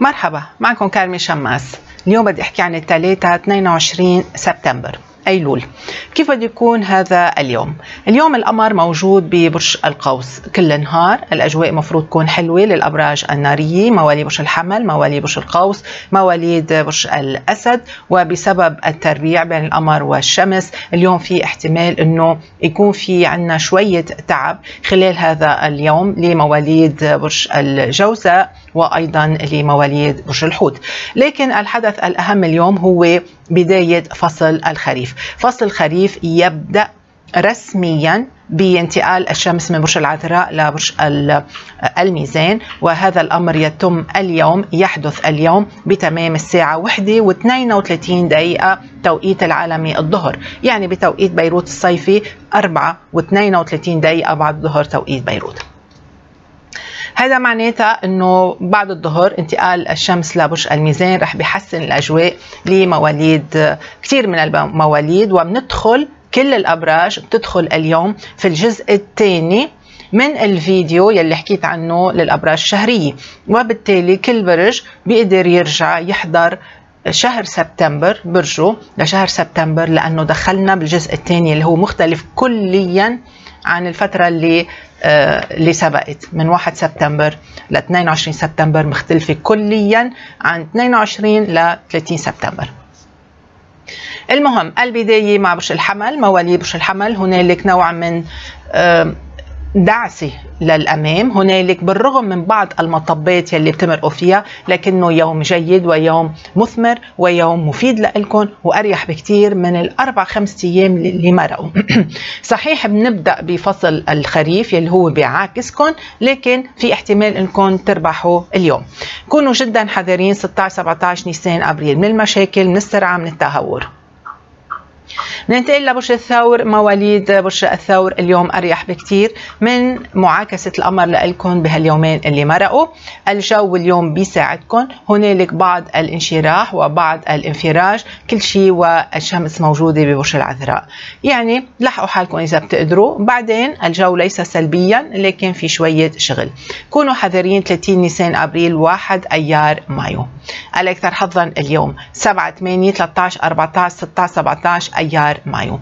مرحبا معكم كارمي شماس. اليوم بدي أحكي عن الثلاثة 22 سبتمبر أيلول. كيف بده يكون هذا اليوم؟ اليوم القمر موجود ببرج القوس. كل النهار الأجواء مفروض تكون حلوة للأبراج النارية مواليد برج الحمل مواليد برج القوس مواليد برج الأسد وبسبب التربيع بين القمر والشمس اليوم في احتمال أنه يكون في عنا شوية تعب خلال هذا اليوم لمواليد برج الجوزاء. وأيضا لمواليد برج الحوت. لكن الحدث الأهم اليوم هو بداية فصل الخريف. فصل الخريف يبدأ رسميا بانتقال الشمس من برج العذراء لبرج الميزان وهذا الأمر يتم اليوم يحدث اليوم بتمام الساعة 1 و32 دقيقة توقيت العالمي الظهر. يعني بتوقيت بيروت الصيفي 4 و32 دقيقة بعد الظهر توقيت بيروت. هذا معناتها إنه بعد الظهر انتقال الشمس لبرج الميزان رح بيحسن الأجواء لمواليد كثير من المواليد وبندخل كل الأبراج بتدخل اليوم في الجزء الثاني من الفيديو يلي حكيت عنه للأبراج الشهرية. وبالتالي كل برج بيقدر يرجع يحضر شهر سبتمبر برجه لشهر سبتمبر لأنه دخلنا بالجزء الثاني اللي هو مختلف كليا عن الفترة اللي آه، اللي سبقت من 1 سبتمبر ل 22 سبتمبر مختلفة كليا عن 22 ل 30 سبتمبر. المهم البدايه مع برج الحمل مواليد برج الحمل هنالك نوع من دعسة للأمام. هنالك بالرغم من بعض المطبات يلي بتمرقوا فيها لكنه يوم جيد ويوم مثمر ويوم مفيد لكم وأريح بكتير من الأربع خمس أيام اللي مرقوا. صحيح بنبدأ بفصل الخريف يلي هو بيعاكسكم لكن في احتمال انكم تربحوا اليوم. كونوا جدا حذرين 16 17 نيسان أبريل. من المشاكل من السرعة من التهور. ننتقل لبرج الثور. مواليد برج الثور اليوم أريح بكثير من معاكسة القمر لكم بهاليومين اللي مرقوا. الجو اليوم بيساعدكم هنالك بعض الانشراح وبعض الانفراج. كل شيء والشمس موجودة ببرج العذراء. يعني لحقوا حالكم إذا بتقدروا. بعدين الجو ليس سلبيا لكن في شوية شغل. كونوا حذرين. 30 نيسان أبريل 1 أيار مايو. الأكثر حظا اليوم. 7 8 13 14 16 17 أيار مايو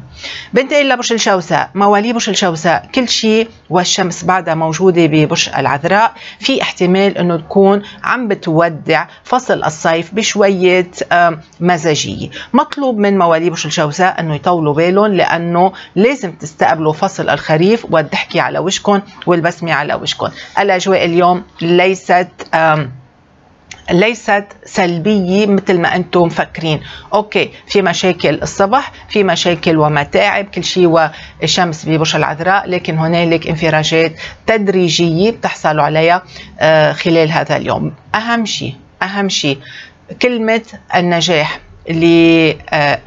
بنتقل لبرج الجوزاء مواليد برج الجوزاء كل شيء والشمس بعدها موجودة ببرج العذراء. في احتمال إنه تكون عم بتودع فصل الصيف بشوية مزاجية. مطلوب من مواليد برج الجوزاء إنه يطولوا بالهم لأنه لازم تستقبلوا فصل الخريف والضحكة على وشكم والبسمة على وشكم الأجواء اليوم ليست ليست سلبية مثل ما أنتم مفكرين. أوكي في مشاكل الصبح في مشاكل ومتاعب كل شيء والشمس ببرج العذراء لكن هنالك انفراجات تدريجية بتحصلوا عليها آه، خلال هذا اليوم. أهم شيء أهم شيء كلمة النجاح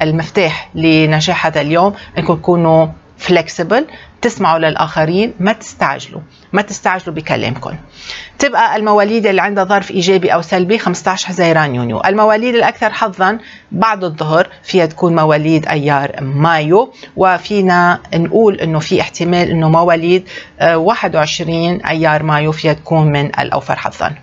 المفتاح لنجاح هذا اليوم أنكم تكونوا فلكسبل تسمعوا للآخرين ما تستعجلوا ما تستعجلوا بكلامكم. تبقى المواليد اللي عندها ظرف إيجابي أو سلبي 15 حزيران يونيو. المواليد الأكثر حظا بعد الظهر فيها تكون مواليد أيار مايو وفينا نقول أنه في احتمال أنه مواليد 21 آه، أيار مايو فيها تكون من الأوفر حظا.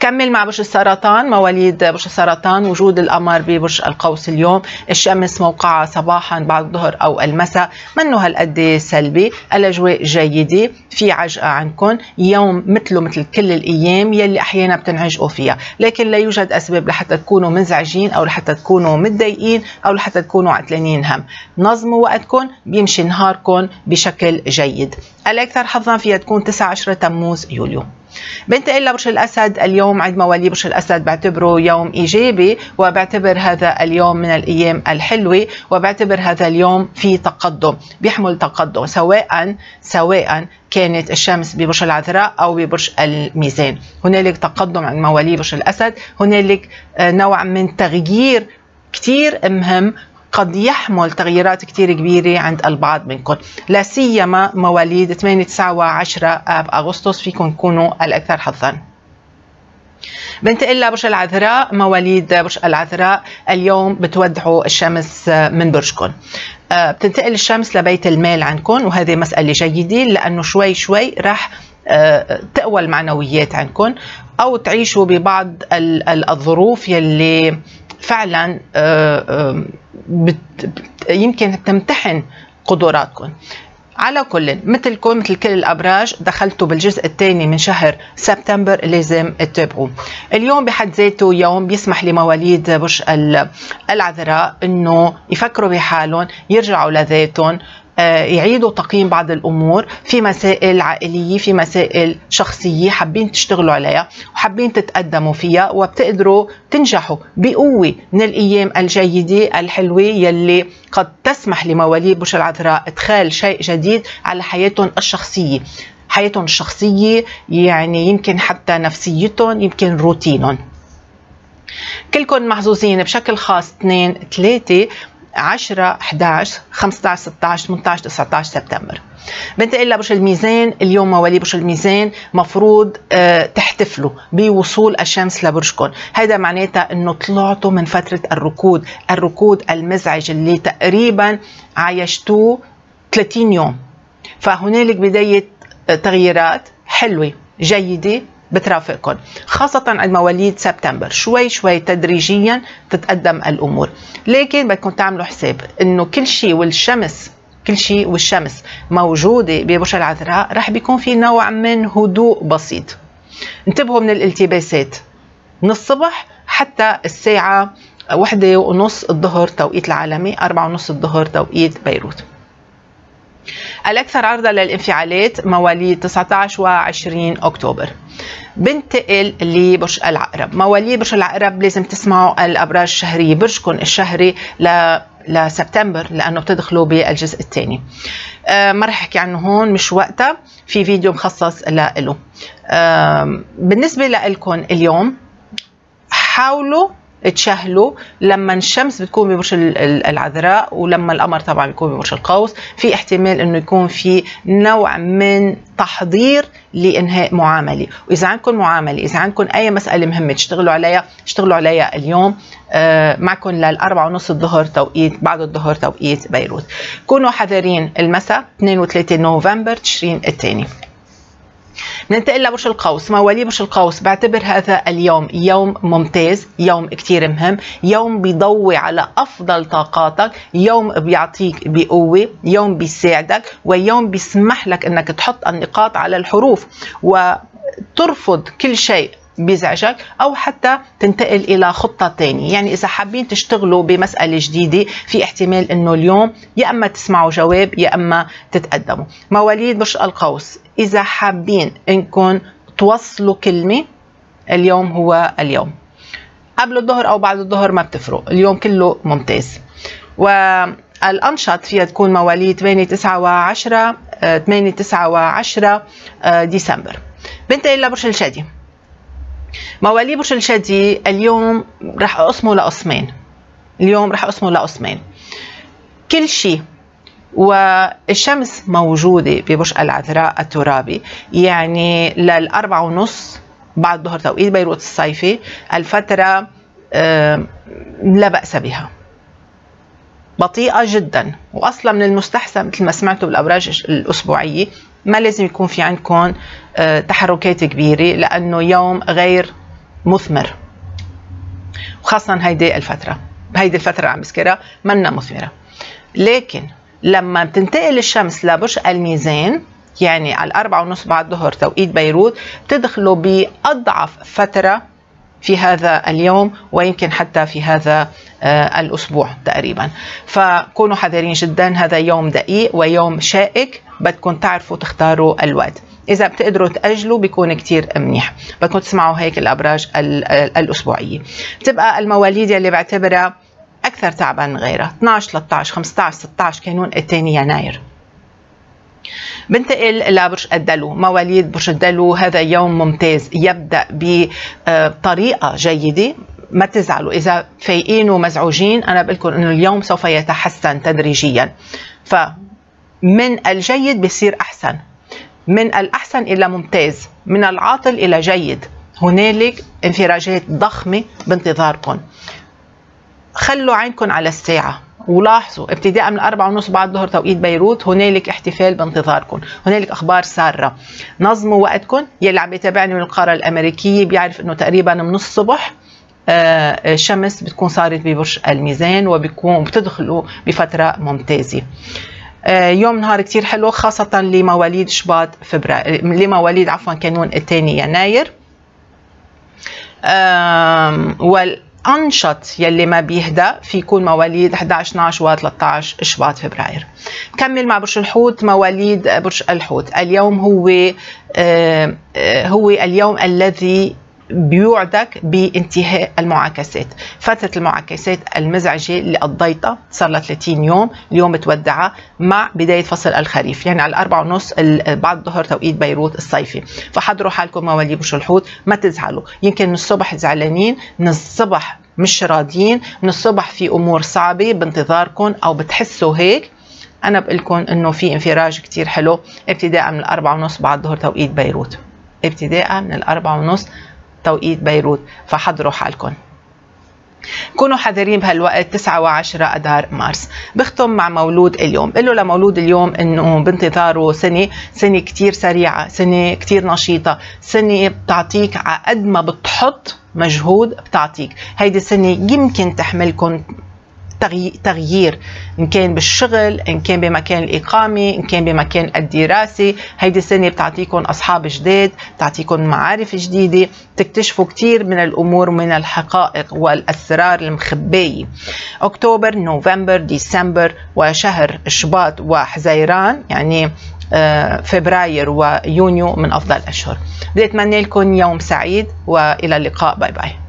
كمل مع برج السرطان مواليد برج السرطان وجود القمر ببرج القوس اليوم. الشمس موقعة صباحا بعد الظهر أو المساء منه هالقد سلبي. الأجواء جيدة في عجقة عنكم يوم مثله مثل كل الأيام يلي أحيانا بتنعجقوا فيها. لكن لا يوجد أسباب لحتى تكونوا منزعجين أو لحتى تكونوا متضايقين أو لحتى تكونوا عتلانين هم. نظموا وقتكم بيمشي نهاركم بشكل جيد. الأكثر حظا فيها تكون 9 10 تموز يوليو. بنتقل لبرج الأسد اليوم عند مواليد برج الأسد بعتبره يوم إيجابي وبعتبر هذا اليوم من الأيام الحلوة وبعتبر هذا اليوم في تقدم بيحمل تقدم سواء سواء كانت الشمس ببرج العذراء أو ببرج الميزان. هنالك تقدم عند مواليد برج الأسد هنالك آه، نوع من تغيير كثير مهم قد يحمل تغييرات كثير كبيرة عند البعض منكم لا سيما مواليد 8 9 و10 آب أغسطس فيكم تكونوا الأكثر حظا. بنتقل لبرج العذراء مواليد برج العذراء اليوم بتودعوا الشمس من برجكم آه، بتنتقل الشمس لبيت المال عندكم وهذه مسألة جيدة لأنه شوي شوي راح تقوى المعنويات عندكم أو تعيشوا ببعض الظروف يلي فعلا يمكن تمتحن قدراتكم. على كل مثلكم مثل كل الأبراج دخلتوا بالجزء الثاني من شهر سبتمبر لازم تتابعوا. اليوم بحد ذاته يوم بيسمح لمواليد برج العذراء إنه يفكروا بحالهم يرجعوا لذاتهم. آه، يعيدوا تقييم بعض الأمور في مسائل عائلية في مسائل شخصية حابين تشتغلوا عليها وحابين تتقدموا فيها وبتقدروا تنجحوا بقوة من الأيام الجيدة الحلوة يلي قد تسمح لمواليد برج العذراء إدخال شيء جديد على حياتهم الشخصية. حياتهم الشخصية يعني يمكن حتى نفسيتهم يمكن روتينهم. كلكم محظوظين بشكل خاص 2 3 10 11 15 16 18 19 سبتمبر. بنتقل لبرج الميزان اليوم مواليد برج الميزان مفروض آه، تحتفلوا بوصول الشمس لبرجكم هذا معناتها إنه طلعتوا من فترة الركود. الركود المزعج اللي تقريبا عايشتوه 30 يوم. فهنالك بداية تغييرات حلوة جيدة بترافقكم خاصة عند مواليد سبتمبر. شوي شوي تدريجيا تتقدم الأمور. لكن بدكم تعملوا حساب أنه كل شيء والشمس كل شيء والشمس موجودة ببرج العذراء رح بيكون في نوع من هدوء بسيط. انتبهوا من الالتباسات. من الصبح حتى الساعة واحدة ونص الظهر توقيت العالمي أربعة ونص الظهر توقيت بيروت. الأكثر عرضة للانفعالات مواليد 19 و 20 أكتوبر بنتقل لبرج العقرب. مواليد برج العقرب لازم تسمعوا الأبراج الشهرية. برجكم الشهري ل لسبتمبر لأنه بتدخلوا بالجزء الثاني. آه ما رح أحكي عنه هون مش وقتها. في فيديو مخصص له آه بالنسبة لكم اليوم حاولوا تشهلوا لما الشمس بتكون ببرج العذراء ولما القمر طبعا بيكون ببرج القوس. في احتمال إنه يكون في نوع من تحضير لإنهاء معاملة. وإذا عندكم معاملة إذا عندكم أي مسألة مهمة تشتغلوا عليها اشتغلوا عليها اليوم. آه، معكم للأربعة ونص الظهر توقيت بعد الظهر توقيت بيروت. كونوا حذرين المساء 2 و 3 نوفمبر تشرين الثاني. ننتقل لبرج القوس مواليد برج القوس بعتبر هذا اليوم يوم ممتاز يوم كتير مهم يوم بيضوي على أفضل طاقاتك يوم بيعطيك بقوة يوم بيساعدك ويوم بيسمح لك أنك تحط النقاط على الحروف وترفض كل شيء بيزعجك أو حتى تنتقل إلى خطة ثانية يعني إذا حابين تشتغلوا بمسألة جديدة في احتمال إنه اليوم يا إما تسمعوا جواب يا إما تتقدموا. مواليد برج القوس إذا حابين إنكم توصلوا كلمة اليوم هو اليوم. قبل الظهر أو بعد الظهر ما بتفرق اليوم كله ممتاز. والأنشط فيها تكون مواليد 8 9 و10 8 9 و10 ديسمبر. بنتقل لبرج الشادي. مواليد برج الشادي اليوم رح أقسمه لقسمين. اليوم رح أقسمه لقسمين. كل شيء والشمس موجودة ببرج العذراء الترابي. يعني للأربعة ونص بعد ظهر توقيت بيروت الصيفي الفترة لا بأس بها. بطيئة جدا. وأصلا من المستحسن مثل ما سمعتوا بالأبراج الأسبوعية ما لازم يكون في عندكم آه، تحركات كبيرة لأنه يوم غير مثمر. وخاصة هيدي الفترة. هيدي الفترة اللي عم بذكرها منا مثمرة. لكن لما بتنتقل الشمس لبرج الميزان يعني على الأربعة ونص بعد الظهر توقيت بيروت بتدخلوا بأضعف فترة في هذا اليوم ويمكن حتى في هذا آه، الأسبوع تقريبا. فكونوا حذرين جدا هذا يوم دقيق ويوم شائك بدكم تعرفوا تختاروا الوقت. إذا بتقدروا تأجلوا بيكون كتير منيح. بدكم تسمعوا هيك الأبراج الأسبوعية. بتبقى المواليد اللي بعتبرها أكثر تعبا من غيرها. 12 13 15 16 كانون الثاني يناير. بنتقل لبرج الدلو مواليد برج الدلو. هذا يوم ممتاز يبدأ بطريقة جيدة. ما تزعلوا إذا فايقين ومزعوجين أنا بقول إنه اليوم سوف يتحسن تدريجيا. فمن الجيد بصير أحسن. من الأحسن إلى ممتاز من العاطل إلى جيد. هنالك انفراجات ضخمة بانتظاركم. خلوا عينكم على الساعة. ولاحظوا ابتداء من الأربعة ونص بعد الظهر توقيت بيروت هنالك احتفال بانتظاركم هنالك أخبار سارة. نظموا وقتكم يلي عم يتابعني من القارة الأمريكية بيعرف أنه تقريبا من الصبح الشمس بتكون صارت ببرج الميزان وبيكون بتدخلوا بفترة ممتازة. آه، يوم نهار كتير حلو خاصة لمواليد شباط فبراير لمواليد عفوا كانون الثاني يناير. والأنشط يلي ما بيهدى في يكون مواليد 11 12 و 13 شباط فبراير. كمل مع برج الحوت مواليد برج الحوت. اليوم هو آه، هو اليوم الذي بيوعدك بانتهاء المعاكسات. فترة المعاكسات المزعجة اللي قضيتها صار لها 30 يوم اليوم بتودعها مع بداية فصل الخريف يعني على الأربعة ونص بعد الظهر توقيت بيروت الصيفي. فحضروا حالكم مواليد برج الحوت ما تزعلوا. يمكن من الصبح زعلانين من الصبح مش راضيين من الصبح في أمور صعبة بانتظاركم أو بتحسوا هيك. أنا بقول لكم إنه في انفراج كتير حلو ابتداء من الأربعة ونص بعد الظهر توقيت بيروت. ابتداء من الأربعة ونص توقيت بيروت فحضروا حالكم كونوا حذرين بهالوقت 9 و10 اذار مارس. بختم مع مولود اليوم. قل له لمولود اليوم إنه بانتظاره سنة سنة كثير سريعة سنة كثير نشيطة سنة بتعطيك على قد ما بتحط مجهود بتعطيك. هيدي السنة يمكن تحملكم تغيير. إن كان بالشغل إن كان بمكان الإقامة إن كان بمكان الدراسة. هيدي السنة بتعطيكم أصحاب جداد بتعطيكم معارف جديدة تكتشفوا كثير من الأمور ومن الحقائق والأسرار المخبية. أكتوبر نوفمبر ديسمبر وشهر شباط وحزيران يعني آه، فبراير ويونيو من أفضل الأشهر. بدي أتمنى لكم يوم سعيد وإلى اللقاء. bye bye.